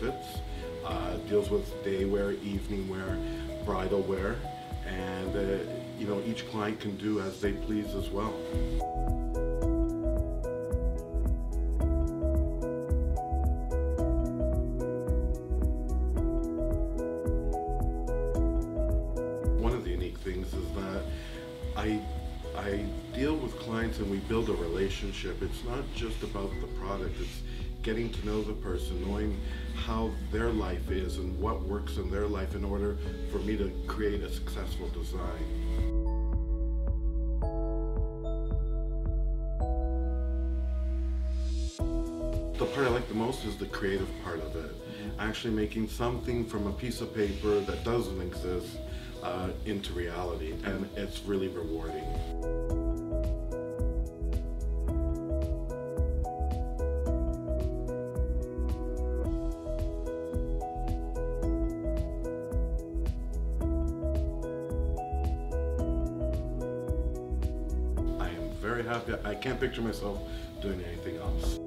outfits, uh, deals with day wear, evening wear, bridal wear, and uh, you know each client can do as they please as well. One of the unique things is that I I deal with clients and we build a relationship. It's not just about the product, it's getting to know the person, knowing how their life is and what works in their life in order for me to create a successful design. The part I like the most is the creative part of it. Actually making something from a piece of paper that doesn't exist uh, into reality, and it's really rewarding. Very happy. I can't picture myself doing anything else.